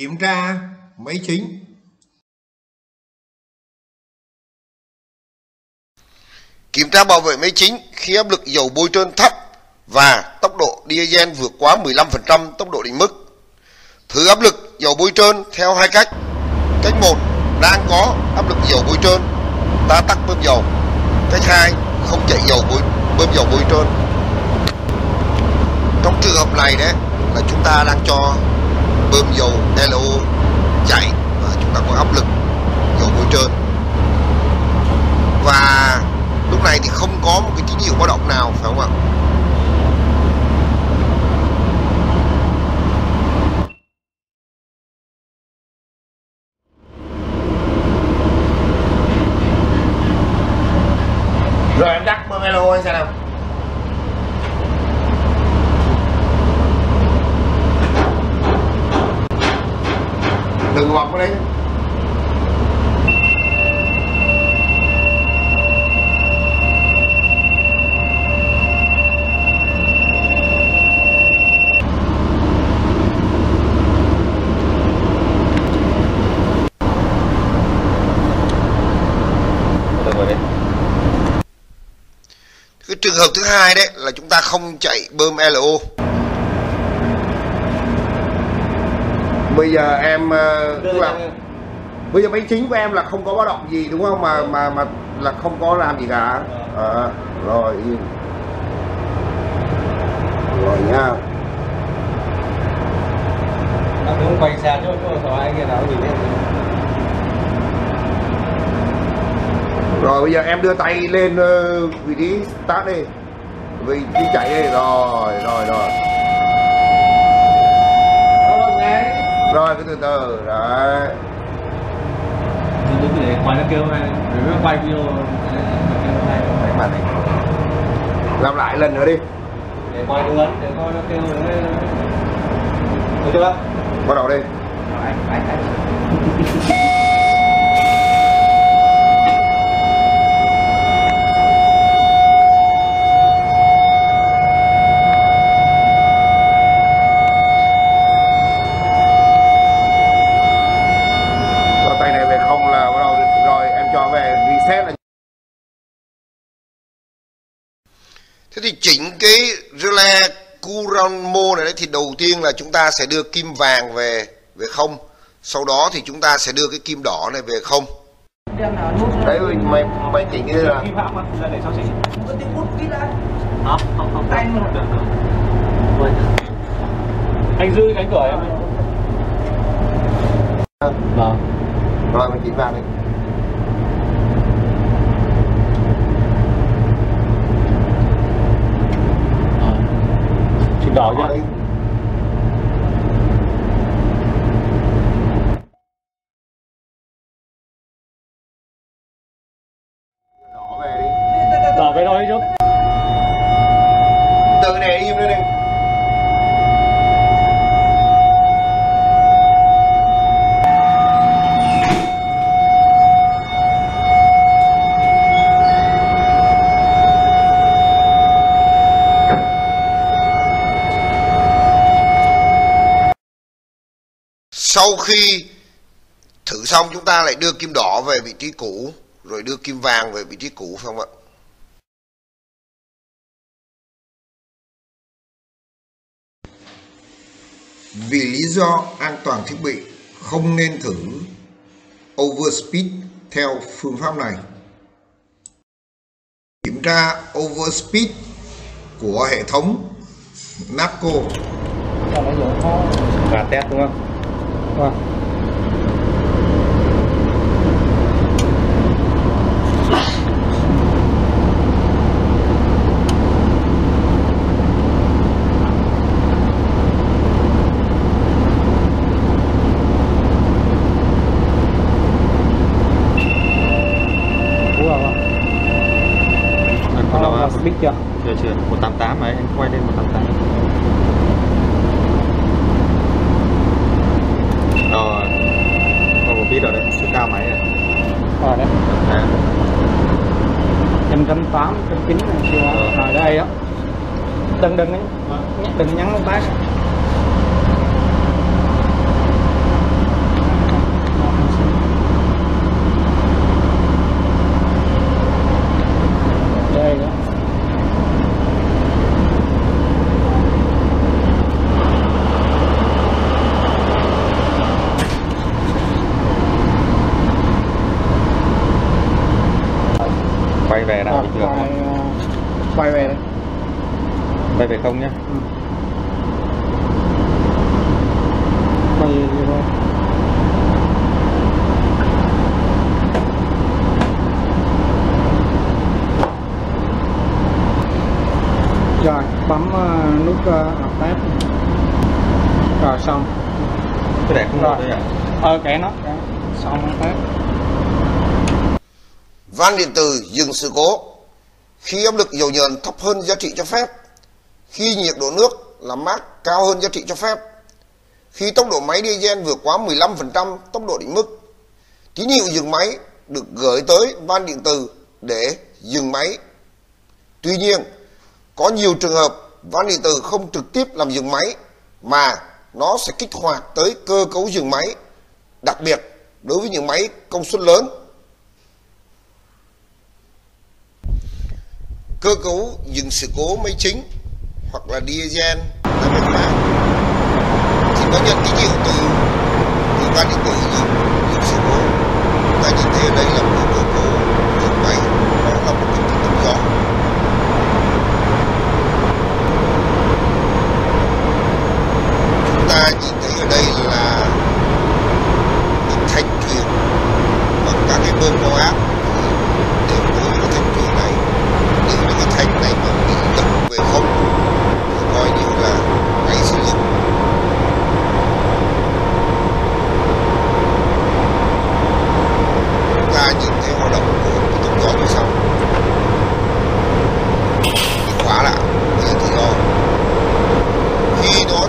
Kiểm tra máy chính. Kiểm tra bảo vệ máy chính khi áp lực dầu bôi trơn thấp và tốc độ diesel vượt quá 15% tốc độ định mức. Thử áp lực dầu bôi trơn theo hai cách. Cách 1 đang có áp lực dầu bôi trơn, ta tắt bơm dầu. Cách 2 không chạy dầu bôi, bơm dầu bôi trơn. Trong trường hợp này đấy là chúng ta đang cho bơm dầu LO chạy, và chúng ta có áp lực dầu bôi trơn. Và lúc này thì không có một cái tín hiệu báo động nào, phải không ạ? Rồi em đắc bơm LO anh xem nào. Đừng bọc vào đấy. Được rồi. Cái trường hợp thứ hai đấy là chúng ta không chạy bơm LO. Bây giờ em ờ, tức là bây giờ máy chính của em là không có báo động gì đúng không mà mà mà là không có làm gì cả. À, rồi. Rồi nha. Cũng quay xa chỗ chỗ anh kia nào. Rồi bây giờ em đưa tay lên ờ, vị trí start đi. Vị trí chạy đi. Rồi, rồi, rồi. Rồi cứ từ từ. Đấy. Đúng để quay nó kêu này, để quay video phải màn này. Làm lại lần nữa đi. Để quay ấn, để coi nó kêu nó Được chưa? Bắt đầu đi. Anh, anh, anh. Cho tay này về không là bắt đầu rồi em cho về reset là Thế thì chỉnh cái relay Kuranmo này đấy thì đầu tiên là chúng ta sẽ đưa kim vàng về về không. Sau đó thì chúng ta sẽ đưa cái kim đỏ này về không. đấy mày mày chỉnh cái là Vi phạm mà, để cho chị. Không, không, không. Anh được. Cái cánh cửa em. Vâng. rồi mình chỉnh vàng đi Chỉnh đỏ Đó chưa? đi. Đỏ về đi Đỏ về đâu đi chứ? tự để im lên đi Sau khi thử xong chúng ta lại đưa kim đỏ về vị trí cũ rồi đưa kim vàng về vị trí cũ phải không ạ? Vì lý do an toàn thiết bị không nên thử overspeed theo phương pháp này. Kiểm tra overspeed của hệ thống NAPCO Và test đúng không? Vâng. Đúng rồi không? Còn đâu á? Biết chưa? Chưa chưa, 188 ấy, anh quay lên 188 Rồi Không có biết rồi đấy, số cao máy rồi Rồi đấy. à, Em trăm tám, trăm chín này chưa? Rồi đây á. Đừng đừng ấy. Đừng nhắn bác. công nhé quay như thôi rồi bấm nút uh, tab rồi xong cái để không Rồi. ờ kẻ nó xong tab Van điện tử dừng sự cố khi áp lực dầu nhờn thấp hơn giá trị cho phép, khi nhiệt độ nước làm mát cao hơn giá trị cho phép, khi tốc độ máy diesel vượt quá 15% tốc độ định mức. Tín hiệu dừng máy được gửi tới van điện tử để dừng máy. Tuy nhiên, có nhiều trường hợp van điện tử không trực tiếp làm dừng máy mà nó sẽ kích hoạt tới cơ cấu dừng máy, đặc biệt đối với những máy công suất lớn. Cơ cấu dừng sự cố máy chính hoặc là diesel là việc khác thì có nhận tín hiệu từ từ van điện tử dừng, dừng sự cố. Ta nhìn thấy ở đây là một cơ cấu dừng máy nó là một cái thông gió chúng ta nhìn thấy ở đây là những thanh thuyền và các cái bơm cao áp để nối cái thanh thuyền này nếu như cái thanh này mà bị lật về không thì coi như là máy sử dụng chúng ta nhìn thấy hoạt động của cái thông gió như sau. Thì khóa lại bây giờ tự do khi nó